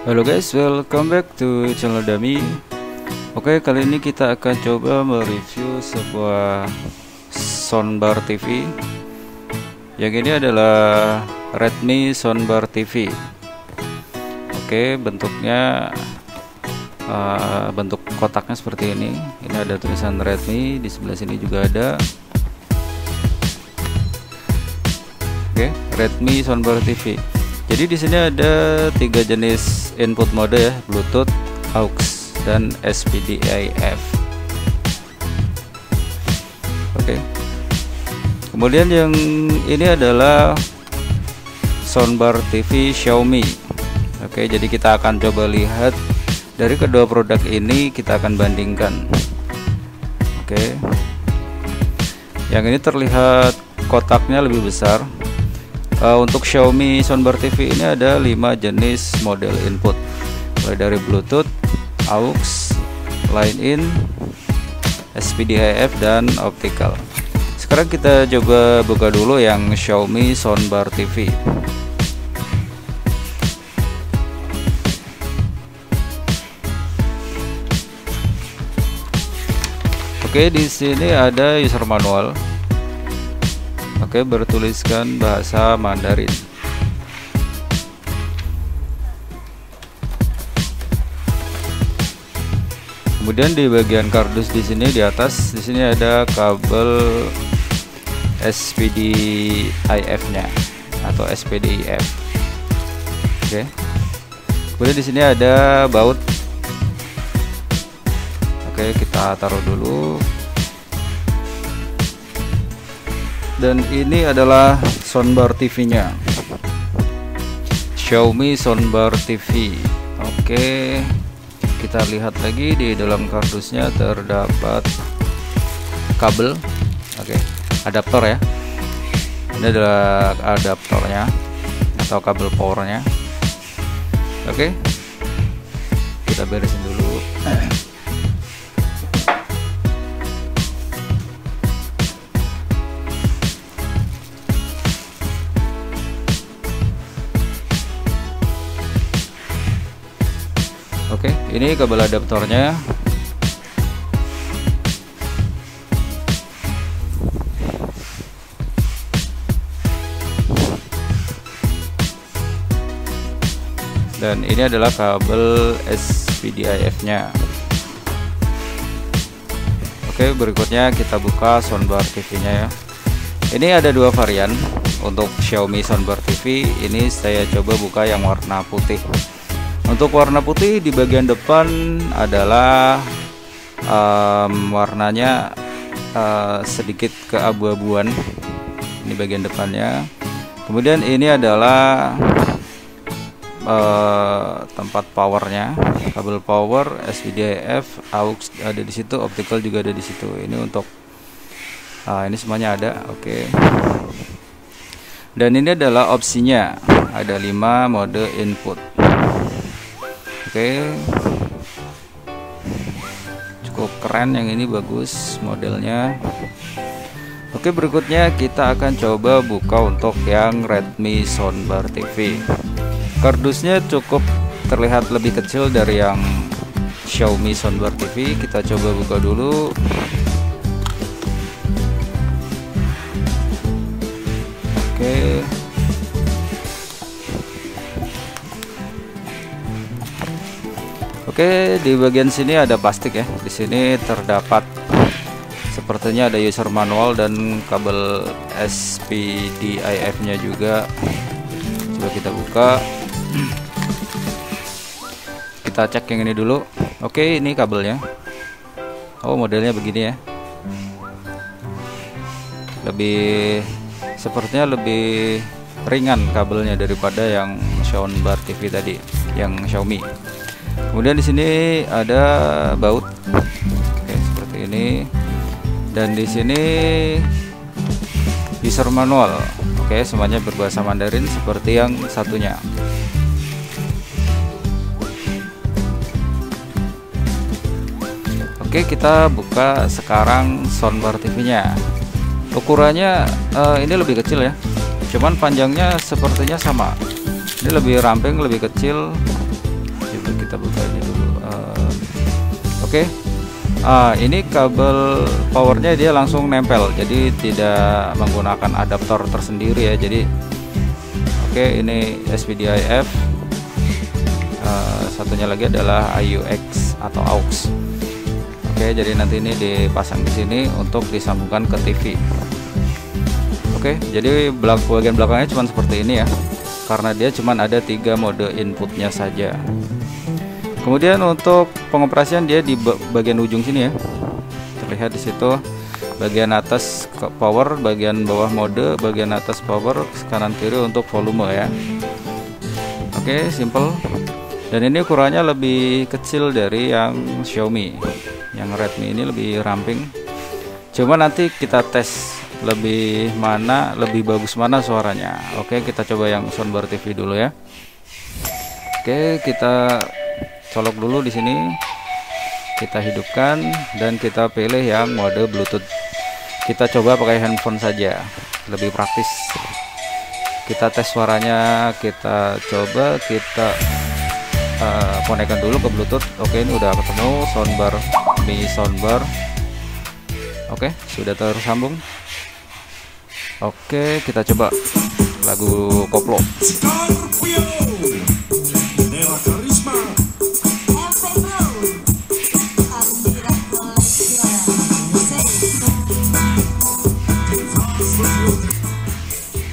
Halo guys, welcome back to channel Dami. Oke, kali ini kita akan coba mereview sebuah soundbar TV. Yang ini adalah Redmi Soundbar TV. Oke, bentuknya uh, bentuk kotaknya seperti ini. Ini ada tulisan Redmi, di sebelah sini juga ada. Oke, Redmi Soundbar TV. Jadi di sini ada tiga jenis input mode ya, Bluetooth, AUX, dan SPDIF. Oke. Kemudian yang ini adalah soundbar TV Xiaomi. Oke, jadi kita akan coba lihat dari kedua produk ini kita akan bandingkan. Oke. Yang ini terlihat kotaknya lebih besar uh, untuk Xiaomi soundbar TV ini ada 5 jenis model input mulai dari Bluetooth, AUX, line in, SPDIF dan optical. Sekarang kita coba buka dulu yang Xiaomi soundbar TV. Oke, di sini ada user manual Oke, bertuliskan bahasa Mandarin. Kemudian di bagian kardus di sini di atas di sini ada kabel SPDIF-nya atau SPDIF. Oke. Kemudian di sini ada baut. Oke, kita taruh dulu. Dan ini adalah soundbar TV-nya. Xiaomi soundbar TV. Oke. Kita lihat lagi di dalam kardusnya terdapat kabel. Oke, adaptor ya. Ini adalah adaptornya atau kabel powernya. Oke. Kita beresin dulu. Oke, ini kabel adaptornya. Dan ini adalah kabel SPDIF-nya. Oke, berikutnya kita buka soundbar TV-nya ya. Ini ada dua varian untuk Xiaomi soundbar TV. Ini saya coba buka yang warna putih. Untuk warna putih di bagian depan adalah um, warnanya uh, sedikit keabu-abuan. Ini bagian depannya. Kemudian ini adalah uh, tempat powernya, kabel power, SPDIF, AUX ada di situ, optical juga ada di situ. Ini untuk uh, ini semuanya ada, oke. Okay. Dan ini adalah opsinya, ada 5 mode input. Oke. Cukup keren yang ini bagus modelnya. Oke berikutnya kita akan coba buka untuk yang Redmi Soundbar TV kardusnya cukup terlihat lebih kecil dari yang Xiaomi Soundbar TV kita coba buka dulu. Oke Oke, di bagian sini ada plastik ya. Di sini terdapat sepertinya ada user manual dan kabel SPDIF-nya juga. Coba kita buka. Kita cek yang ini dulu. Oke, ini kabelnya. Oh, modelnya begini ya. Lebih sepertinya lebih ringan kabelnya daripada yang Xiaomi TV tadi, yang Xiaomi kemudian di sini ada baut. Oke seperti ini. Dan di sini user manual. Oke semuanya berbahasa Mandarin seperti yang satunya. Oke kita buka sekarang soundbar TV nya ukurannya uh, ini lebih kecil ya. Cuman panjangnya sepertinya sama. Ini lebih ramping lebih kecil kita buka ini dulu. Uh, Oke. Okay. Uh, ini kabel powernya dia langsung nempel, jadi tidak menggunakan adaptor tersendiri ya. Jadi, oke okay, ini SPDIF. Uh, satunya lagi adalah AUX atau AUX. Oke, okay, jadi nanti ini dipasang di sini untuk disambungkan ke TV. Oke, jadi belak bagian belakangnya cuma seperti ini ya, karena dia cuma ada tiga mode inputnya saja. Kemudian untuk pengoperasian dia di bagian ujung sini ya, terlihat di situ bagian atas power, bagian bawah mode, bagian atas power, kanan kiri untuk volume ya. Oke, simple. Dan ini ukurannya lebih kecil dari yang Xiaomi. Yang Redmi ini lebih ramping. Cuma nanti kita tes lebih mana lebih bagus mana suaranya. Oke kita coba yang soundbar TV dulu ya. Oke kita colok dulu di sini. Kita hidupkan dan kita pilih yang mode Bluetooth. Kita coba pakai handphone saja lebih praktis. Kita tes suaranya kita coba kita uh, konekkan dulu ke Bluetooth. Oke ini udah ketemu soundbar Mi soundbar oke sudah tersambung Oke, kita coba lagu koplo.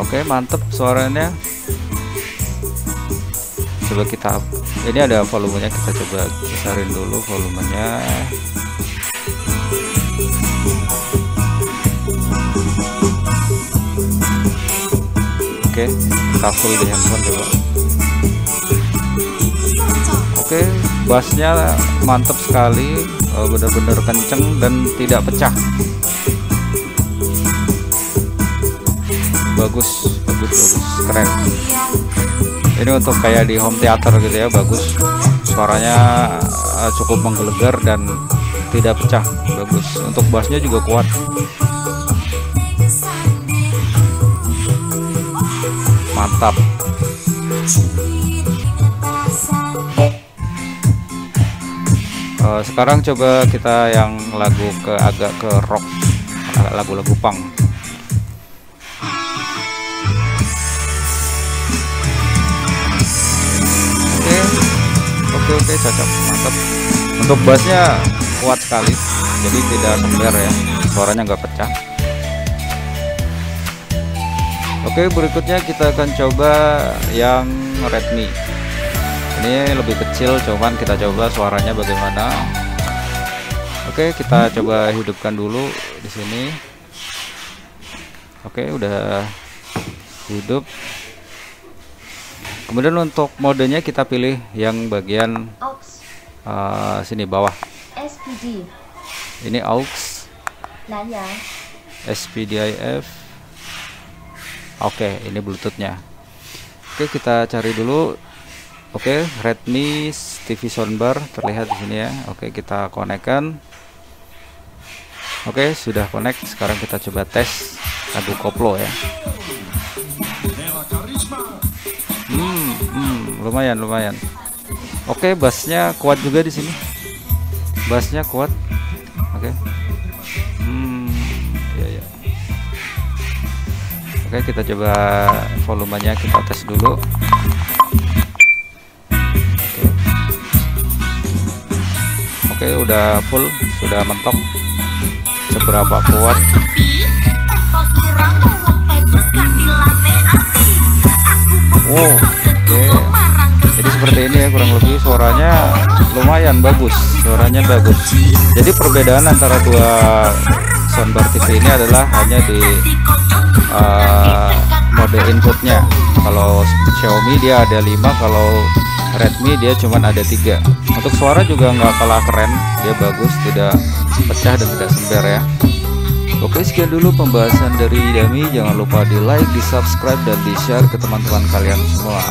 Oke, mantep suaranya. Coba kita ini ada volumenya kita coba besarin dulu volumenya. Oke, kita full di handphone coba. Oke, bassnya mantap sekali, eh, benar-benar kenceng dan tidak pecah. Bagus, bagus, bagus, keren. Ini untuk kayak di home theater gitu ya, bagus. Suaranya eh, cukup menggelegar dan tidak pecah, bagus. Untuk bassnya juga kuat. Mantap. Uh, sekarang coba kita yang lagu ke agak ke rock lagu-lagu punk. Oke oke oke cocok mantap. Untuk bassnya kuat sekali jadi tidak sember ya suaranya nggak pecah Oke berikutnya kita akan coba yang Redmi. Ini lebih kecil cuman kita coba suaranya bagaimana. Oke kita coba hidupkan dulu di sini. Oke udah hidup. Kemudian untuk modenya kita pilih yang bagian uh, sini bawah. SPD ini aux. SPDIF Oke, ini Bluetoothnya. Oke, kita cari dulu. Oke, Redmi TV soundbar terlihat di sini ya. Oke, kita konekkan. Oke, sudah connect. Sekarang kita coba tes lagu koplo ya. Hmm, hmm, lumayan, lumayan. Oke, bassnya kuat juga di sini. Bassnya kuat. Oke. Oke kita coba volumenya kita tes dulu. Oke udah full sudah mentok. Seberapa kuat? Wow oke. Jadi seperti ini ya kurang lebih suaranya lumayan bagus suaranya bagus. Jadi perbedaan antara dua soundbar TV ini adalah hanya di uh, mode inputnya. Kalau Xiaomi dia ada 5 kalau Redmi dia cuma ada tiga. Untuk suara juga nggak kalah keren dia bagus tidak pecah dan tidak sember ya. Oke sekian dulu pembahasan dari Dami. Jangan lupa di like di subscribe dan di share ke teman-teman kalian semua